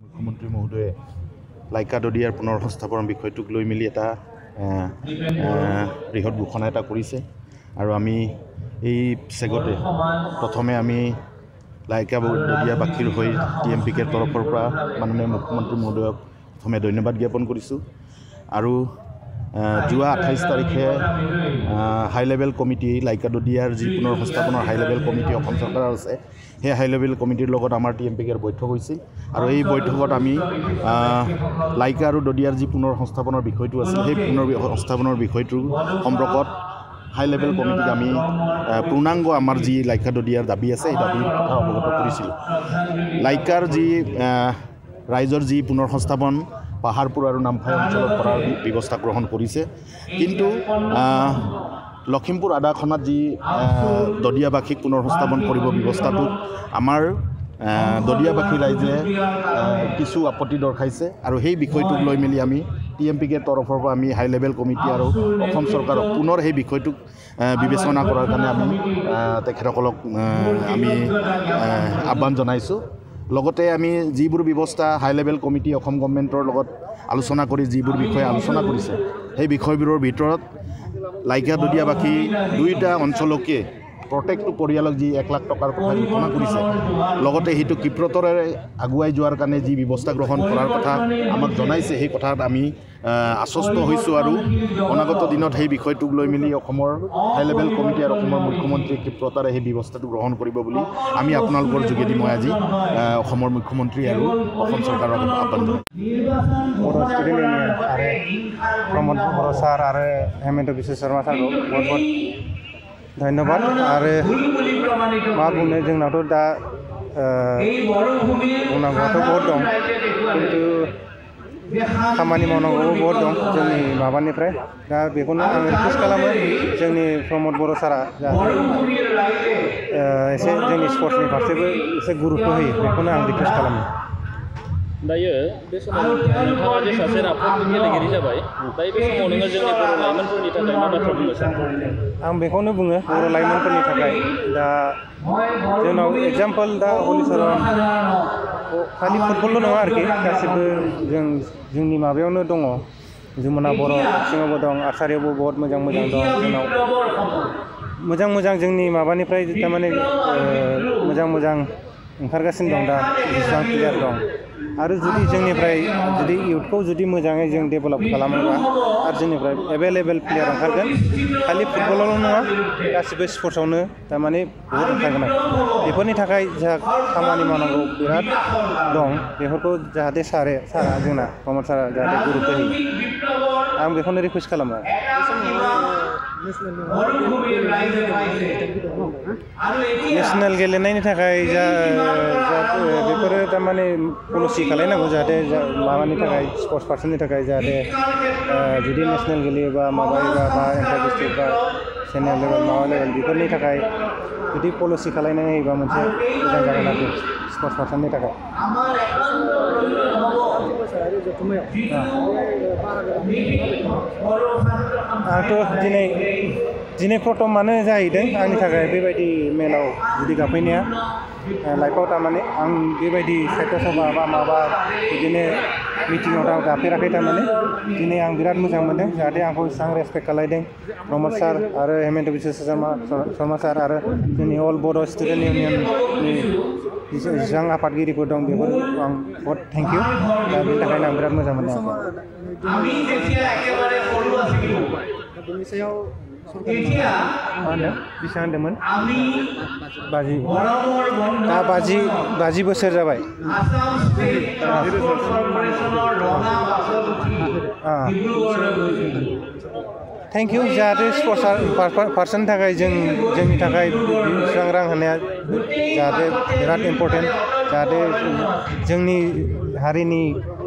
মুখ্যমন্ত্ৰী মহোদয়ে লাইকা দদিয়াৰ পুনৰ সংস্থাপনৰ বিষয়টোক লৈ মেলি এটা বৃহৎ ঘোষণা এটা কৰিছে। আৰু আমি এই চেগতে প্ৰথমে আমি লাইকা দদিয়াবাসীৰ হৈ টি এম পি কেৰ তৰফৰ পৰা মাননীয় মুখ্যমন্ত্ৰী মহোদয়ক প্ৰথমে ধন্যবাদ জ্ঞাপন কৰিছোঁ। আৰু যোৱা আঠাইছ তাৰিখে হাই লেভেল কমিটি লাইকা দদিয়াৰ যি পুনৰ সংস্থাপনৰ হাই লেভেল কমিটি অসম চৰকাৰৰ আছে সেই হাই লেভেল কমিটিৰ লগত আমাৰ টি এম পি কেৰ বৈঠক হৈছিল। আৰু এই বৈঠকত আমি লাইকা আৰু দদিয়াৰ যি পুনৰ সংস্থাপনৰ বিষয়টো আছিল সেই পুনৰ সংস্থাপনৰ বিষয়টোৰ সম্পৰ্কত হাই লেভেল কমিটিক আমি পূৰ্ণাংগ আমাৰ যি লাইকা দদিয়াৰ দাবী আছে সেই দাবীৰ কথা অৱগত কৰিছিলোঁ। লাইকাৰ যি ৰাইজৰ যি পুনৰ সংস্থাপন পাহাৰপুৰ আৰু নামফাই অঞ্চলত কৰাৰ ব্যৱস্থা গ্ৰহণ কৰিছে। কিন্তু লখিমপুৰ আদাখনত যি দদিয়াবাসীক পুনৰ সংস্থাপন কৰিব ব্যৱস্থাটোত আমাৰ দদিয়াবাসী ৰাইজে কিছু আপত্তি দৰ্শাইছে আৰু সেই বিষয়টোক লৈ মেলি আমি টি এম পি কেৰ তৰফৰ পৰা আমি হাই লেভেল কমিটি আৰু অসম চৰকাৰক পুনৰ সেই বিষয়টোক বিবেচনা কৰাৰ কাৰণে আমি তেখেতসকলক আমি আহ্বান জনাইছোঁ। লগতে আমি যিবোৰ ব্যৱস্থা হাই লেভেল কমিটি অসম গভমেণ্টৰ লগত আলোচনা কৰি যিবোৰ বিষয়ে আলোচনা কৰিছে সেই বিষয়বোৰৰ ভিতৰত লাইকা দদিয়াবাসী দুয়োটা অঞ্চলকে প্ৰত্যেকটো পৰিয়ালক যি এক লাখ টকাৰ কথা ঘোষণা কৰিছে লগতে সেইটো ক্ষীপ্ৰতৰে আগুৱাই যোৱাৰ কাৰণে যি ব্যৱস্থা গ্ৰহণ কৰাৰ কথা আমাক জনাইছে সেই কথাত আমি আশ্বস্ত হৈছোঁ আৰু অনাগত দিনত সেই বিষয়টোক লৈ মেলি অসমৰ হাই লেভেল কমিটি আৰু অসমৰ মুখ্যমন্ত্ৰীয়ে ক্ষীপ্ৰতাৰে সেই ব্যৱস্থাটো গ্ৰহণ কৰিব বুলি আমি আপোনালোকৰ যোগেদি মই আজি অসমৰ মুখ্যমন্ত্ৰী আৰু অসম চৰকাৰৰ আহ্বান জনাইছোঁ। প্ৰমোদ বৰ ছাৰ আৰু হেমন্ত বিশ্ব শৰ্মা ছাৰ বহুত বহুত शर्मा सारखौ बहुत बहुत धन्यबाद आरो मा बुंनो जोंनावथ' दा बुंनांगौआथ' बहुद दं खिन्थु खामानि मावनांगौबो बहुद दं जोंनि माबानिफ्राय दा बेखौनो आं रिकुवेस्ट खालामो जोंनि प्रमद बर' सारा जाहाथे एसे जोंनि स्पर्ट्सनि फारसेबो एसे गुरुत्त' होयो बेखौनो आं रिकुवेस्ट खालामो दायो, बे समाव नोंथाङा जे सासे राफोद गेलेगिरि जाबाय, दायो बे समाव नोङो जोंनि बर' लाइमोनफोरनि थाखाय मा बाथ्रा बुंनो सानो? आं बेखौनो बुङो, बर' लाइमोनफोरनि थाखाय। दा जोंनाव एगजामपोल दा हलिचरन खालि फुटबलल' नङा आरोखि, गासिबो जों जोंनि माबायावनो दङ। जमुना बर' सिङावबो दं बहुत मोजां मोजां दं जोंनाव। मोजां मोजां जोंनि माबानिफ्राय थारमाने मोजां मोजां ओंखारगासिनो दं दा, जेसेबां प्लेयार दं। आरो जुदि जोंनिफ्राय जुदि इयुथखौ जुदि मोजाङै जों डेभेलप खालामोबा आरो जोंनिफ्राय एभेलेबेल प्लेयार ओंखारगोन खालि फुटबलावल' नङा गासिबो स्पर्ट्सआवनो थारमाने बहुद ओंखारगोन आरो बेफोरनि थाखाय जोंहा खामानि मावनांगौ बिराद दं बेफोरखौ जाहाथे सारे सारा जोंना प्रमद सारा जाहाथे गुरुत्त होयो आं बेखौनो रिकुवेस्ट खालामो नेसनेल गेलेनायनि थाखाय जा बेफोरो थारमाने पलिसि खालायनांगौ जाहाथे माबानि थाखाय स्पर्ट्स पार्सननि थाखाय जाहाथे जुदि नेसनेल गेलेयोबा माबायोबा बा इन्टार डिस्ट्रिक्ट बा सेनियर लेभेल माबा लेभेल बेफोरनि थाखाय जुदि पलिसि खालायनानै होयोबा मोनसे मोजां जागोन आरोखि स्पर्ट्स पार्सननि थाखाय। आंथ' दिनै दिनै प्रथमानो जाहैदों आंनि थाखाय बेबायदि मेलाव जुदि गाबफैनाया लाइफआव थारमाने आं बेबायदि साहित्य सभा बा माबा बिदिनो मिटिङाव दा गाफेराखै थारमाने। दिनै आं बिराद मोजां मोनदों जाहाथे आंखौ एसेबां रेसपेक्ट खालायदों प्रमद सार आरो हेमेन्त बिश्व शर्मा शर्मा सार आरो जोंनि अल बड' स्टुडेन्ट इउनियननि जेसेबां आफादगिरिफोर दं बेफोर आं बहुत थेंक इउ दा बेनि थाखायनो आं बिराद मोजां मोनदों आंखौ सायाव मा होनो बेसेबां होनदोंमोन बाजि दा बाजि बाजि बोसोर जाबाय थेंक इउ जाहाथे स्पर्ट्स पार्सननि थाखाय जों जोंनि थाखाय बेसेबां रां होनाया जाहाथे बिराद इम्परटेन्ट जाहाथे जोंनि हारिनि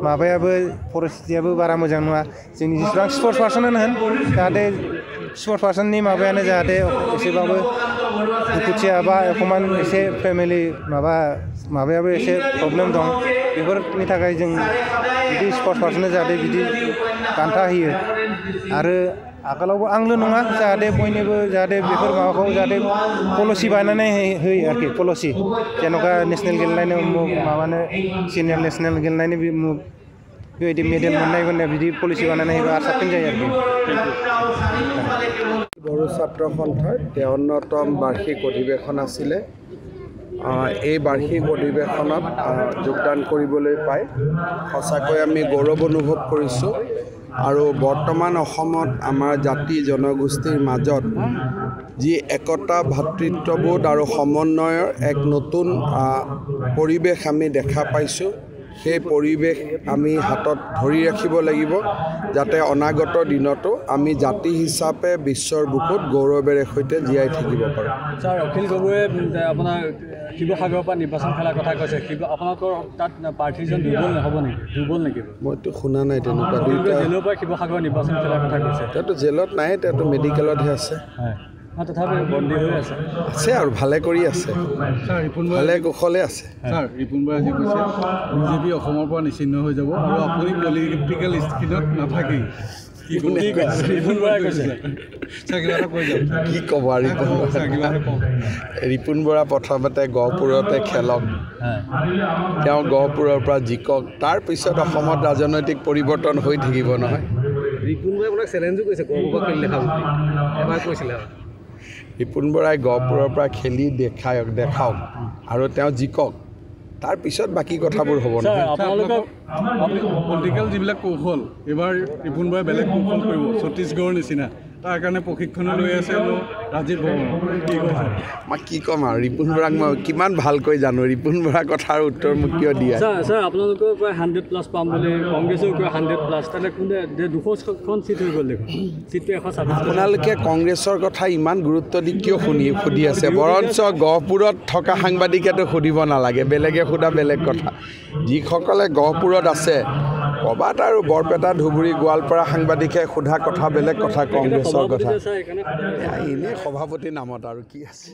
माबायाबो परिस्थितियाबो बारा मोजां नङा जोंनि जेसेबां स्पर्ट्स पार्सनानो होन जाहाथे स्पर्ट्स पार्सननि माबायानो जाहाथे एसेबाबो दुखुथिया बा एखमान एसे फेमिलि माबा माबायाबो एसे प्रब्लेम दं बेफोरनि थाखाय जों बिदि स्पर्ट्स पार्सननो जाहाथे बिदि बान्था होयो आरो आगोलावबो आंल' नङा जाहाथे बयनिबो जाहाथे बेफोर माबाखौ जाहाथे पलिसि बानायनानै हो- होयो आरोखि पलिसि जेन'का नेसनेल गेलेनायनो उमुक माबानो सिनियर नेसनेल गेलेनायनि बे उमुक बेबायदि मेडेल मोननाय मोननाय बिदि पलिसि बानायनानै होयोबा आरो साबसिन जायो आरोखि বড়ো ছাত্ৰ সন্থাৰ তেৱন্নতম বাৰ্ষিক অধিৱেশন আছিলে আহ, এই বাৰ্ষিক অধিৱেশনত আহ, যোগদান কৰিবলৈ পাই সঁচাকৈ আমি গৌৰৱ অনুভৱ কৰিছোঁ আৰু বৰ্তমান অসমত আমাৰ জাতি জনগোষ্ঠীৰ মাজত যি একতা ভাতৃত্ববোধ আৰু সমন্বয়ৰ এক নতুন আহ, পৰিৱেশ আমি দেখা পাইছোঁ সেই পৰিৱেশ আমি হাতত ধৰি ৰাখিব লাগিব যাতে অনাগত দিনতো আমি জাতি হিচাপে বিশ্বৰ বুকুত গৌৰৱেৰে সৈতে জীয়াই থাকিব পাৰোঁ। ছাৰ অখিল গগৈয়ে আপোনাৰ শিৱসাগৰৰ পৰা নিৰ্বাচন খেলাৰ কথা কৈছে। শিৱ আপোনালোকৰ তাত প্ৰাৰ্থীজন দুৰ্বল নহ'ব নেকি? দুৰ্বল নেকি? মইতো শুনা নাই তেনেকুৱা। জেলৰ পৰা শিৱসাগৰ নিৰ্বাচন খেলাৰ কথা কৈছে। তেওঁতো জেলত নাই তেওঁতো মেডিকেলতহে আছে। হয়। তথাপি বন্দী হৈ আছে। আছে আৰু ভালে কৰি আছে। ছাৰ ৰিপুণ ভালে কুশলে আছে। ছাৰ ৰিপুণ বৰাই আজি কৈছে বিজেপি অসমৰ পৰা নিচিহ্ন হৈ যাব আৰু আপুনি পলিটিকেল স্ক্ৰীণত নাথাকেই। কি ক'ব? ৰিপুণ ৰিপুণ বৰা প্ৰথমতে গহপুৰতে খেলক। তেওঁ গহপুৰৰ পৰা জিকক। তাৰপিছত অসমত ৰাজনৈতিক পৰিৱৰ্তন হৈ থাকিব নহয়। ৰিপুণ বৰাই আপোনাক চেলেঞ্জো কৰিছে গৰ্বৰ খেলি দেখা বুলি এবাৰ কৈছিলে। ৰিপুণ বৰাই গহপুৰৰ পৰা খেলি দেখায়ক দেখাওক। আৰু তেওঁ জিকক। তাৰপিছত বাকী কথাবোৰ হ'ব নহয়। পলিটিকেল যিবিলাক কৌশল এইবাৰ ৰিপুণ বৰাই বেলেগ কৌশল কৰিব ছত্তীশগড়ৰ নিচিনা। তাৰ কাৰণে প্ৰশিক্ষণো লৈ আছে ৰাজীৱ ভৱনত। কি কৈছে? মই কি ক'ম আৰু ৰিপুণ বৰাক মই কিমান ভালকৈ জানো ৰিপুণ বৰাৰ কথাৰ উত্তৰ মোক কিয় দিয়া? ছাৰ ছাৰ হাণ্ড্ৰেড প্লাছ পাম বুলি কংগ্ৰেছেও কয় হাণ্ড্ৰেড প্লাছ তাতে কোনে দুশখন চিট হৈ গ'ল দেখোন চিটটো এশ ছাব্বিছ আপোনালোকে কংগ্ৰেছৰ কথা ইমান গুৰুত্ব দি কিয় শুনি সুধি আছে? বৰঞ্চ গহপুৰত থকা সাংবাদিকেতো সুধিব নালাগে বেলেগে সোধা বেলেগ কথা। যিসকলে গহপুৰত আছে ক'ৰবাত আৰু বৰপেটা ধুবুৰী গোৱালপাৰা সাংবাদিকে সোধা কথা বেলেগ কথা কংগ্ৰেছৰ কথা। এনেই সভাপতি নামত আৰু কি আছে?